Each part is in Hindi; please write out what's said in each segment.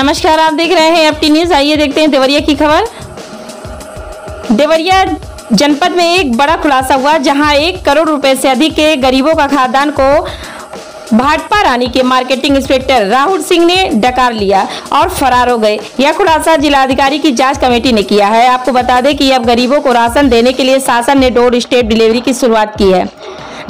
नमस्कार, आप देख रहे हैं एफटी न्यूज़। आइए देखते हैं देवरिया की खबर। देवरिया जनपद में एक बड़ा खुलासा हुआ, जहाँ एक करोड़ रुपए से अधिक के गरीबों का खाद्यान्न को भाटपा रानी के मार्केटिंग इंस्पेक्टर राहुल सिंह ने डकार लिया और फरार हो गए। यह खुलासा जिलाधिकारी की जाँच कमेटी ने किया है। आपको बता दें कि अब गरीबों को राशन देने के लिए शासन ने डोर स्टेप डिलीवरी की शुरुआत की है,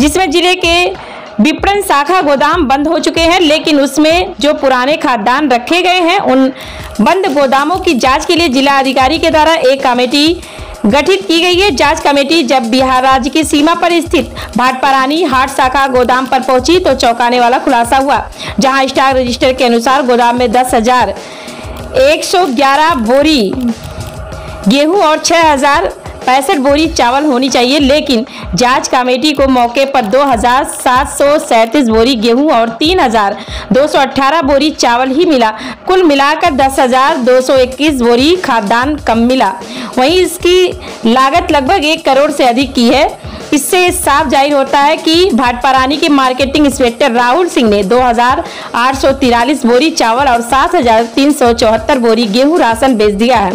जिसमें ज़िले के विपणन शाखा गोदाम बंद हो चुके हैं, लेकिन उसमें जो पुराने खाद्यान्न रखे गए हैं, उन बंद गोदामों की जाँच के लिए जिला अधिकारी के द्वारा एक कमेटी गठित की गई है। जाँच कमेटी जब बिहार राज्य की सीमा पर स्थित भाटपारानी हाट शाखा गोदाम पर पहुँची तो चौंकाने वाला खुलासा हुआ, जहाँ स्टॉक रजिस्टर के अनुसार गोदाम में दस हज़ार एक सौ ग्यारह बोरी गेहूँ और छह हज़ार पैंसठ बोरी चावल होनी चाहिए, लेकिन जाँच कमेटी को मौके पर दो हज़ार सात सौ सैंतीस बोरी गेहूँ और तीन बोरी चावल ही मिला। कुल मिलाकर दस बोरी खाद्यान्न कम मिला। वहीं इसकी लागत लगभग एक करोड़ से अधिक की है। इससे साफ़ ज़ाहिर होता है कि भाटपा रानी के मार्केटिंग इंस्पेक्टर राहुल सिंह ने दो बोरी चावल और सात हज़ार तीन सौ चौहत्तर बोरी गेहूँ राशन बेच दिया है।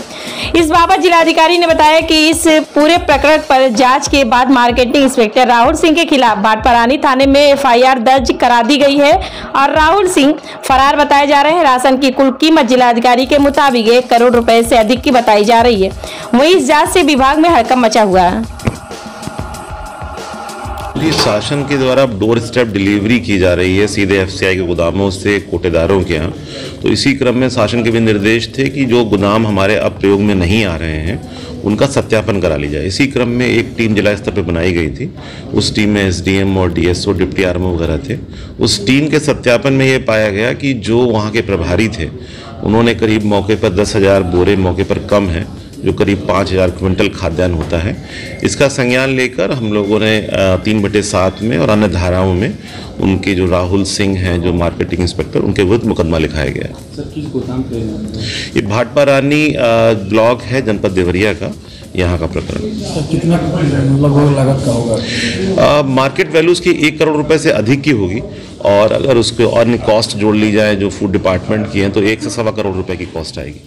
इस बाबत जिलाधिकारी ने बताया कि इस पूरे प्रकरण पर जाँच के बाद मार्केटिंग इंस्पेक्टर राहुल सिंह के खिलाफ भाटपरानी थाने में एफआईआर दर्ज करा दी गई है और राहुल सिंह फरार बताए जा रहे हैं। राशन की कुल कीमत जिलाधिकारी के मुताबिक एक करोड़ रुपए से अधिक की बताई जा रही है। वही इस जाँच से विभाग में हड़कम मचा हुआ है। जी शासन के द्वारा अब डोर स्टेप डिलीवरी की जा रही है सीधे एफसीआई के गोदामों से कोटेदारों के यहाँ। तो इसी क्रम में शासन के भी निर्देश थे कि जो गोदाम हमारे अब प्रयोग में नहीं आ रहे हैं, उनका सत्यापन करा ली जाए। इसी क्रम में एक टीम जिला स्तर पर बनाई गई थी। उस टीम में एसडीएम और डीएसओ डिप्टी आरएमओ वगैरह थे। उस टीम के सत्यापन में ये पाया गया कि जो वहाँ के प्रभारी थे, उन्होंने करीब मौके पर दस हज़ार, बोरे मौके पर कम है। जो करीब पाँच हज़ार क्विंटल खाद्यान्न होता है। इसका संज्ञान लेकर हम लोगों ने तीन बटे सात में और अन्य धाराओं में उनके जो राहुल सिंह हैं जो मार्केटिंग इंस्पेक्टर उनके विरुद्ध मुकदमा लिखाया गया सर किस ये भाटपा रानी ब्लॉक है जनपद देवरिया का यहाँ का प्रकरण। कितना लगभग लागत का होगा? मार्केट वैल्यू उसकी एक करोड़ रुपए से अधिक की होगी और अगर उसके अन्य कॉस्ट जोड़ ली जाए जो फ़ूड डिपार्टमेंट की है तो एक से सवा करोड़ रुपए की कॉस्ट आएगी।